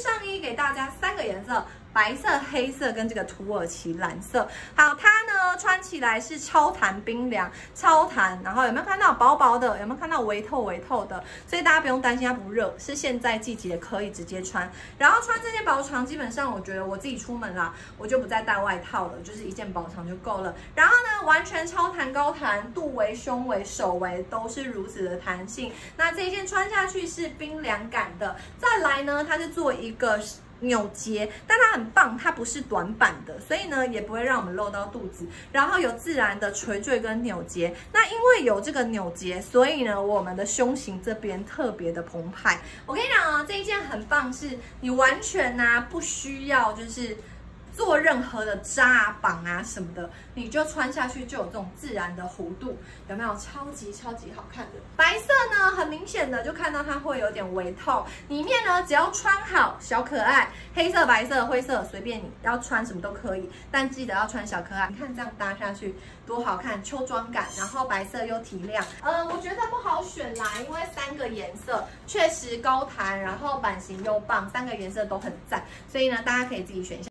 上衣给大家三个颜色。白色、黑色跟这个土耳其蓝色，好，它呢穿起来是超弹冰凉，超弹，然后有没有看到薄薄的？有没有看到微透微透的？所以大家不用担心它不热，是现在季节可以直接穿。然后穿这件薄长，基本上我觉得我自己出门啦，我就不再带外套了，就是一件薄长就够了。然后呢，完全超弹高弹，肚围、胸围、手围都是如此的弹性。那这一件穿下去是冰凉感的。再来呢，它是做一个。扭结，但它很棒，它不是短版的，所以呢也不会让我们露到肚子，然后有自然的垂坠跟扭结。那因为有这个扭结，所以呢我们的胸型这边特别的澎湃。我跟你讲啊，这一件很棒，是你完全呢不需要就是。做任何的扎、绑啊什么的，你就穿下去就有这种自然的弧度，有没有？超级超级好看的白色，很明显的就看到它会有点微透。里面呢，只要穿好小可爱，黑色、白色、灰色随便你要穿什么都可以，但记得要穿小可爱。你看这样搭下去多好看，秋装感，然后白色又提亮。呃，我觉得不好选啦，因为三个颜色确实高弹，然后版型又棒，三个颜色都很赞，所以呢，大家可以自己选一下。